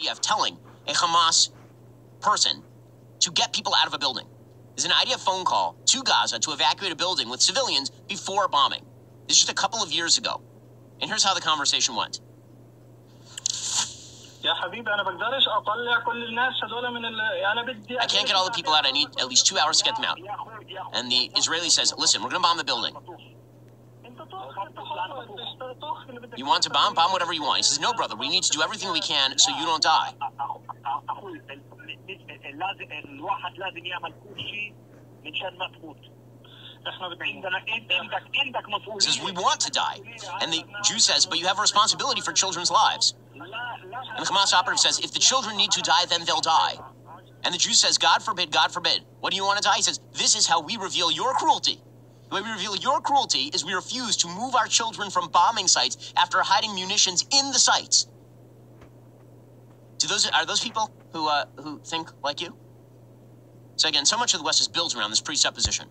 idea of telling a Hamas person to get people out of a building. There's an IDF phone call to Gaza to evacuate a building with civilians before bombing. This is just a couple of years ago. And here's how the conversation went. I can't get all the people out. I need at least two hours to get them out. And the Israeli says, listen, we're going to bomb the building. You want to bomb? Bomb whatever you want. He says, No, brother, we need to do everything we can so you don't die. He says, We want to die. And the Jew says, But you have a responsibility for children's lives. And the Hamas operative says, If the children need to die, then they'll die. And the Jew says, God forbid, God forbid. What do you want to die? He says, This is how we reveal your cruelty. The way we reveal your cruelty is we refuse to move our children from bombing sites after hiding munitions in the sites. Do those are those people who uh, who think like you? So again, so much of the West is built around this presupposition.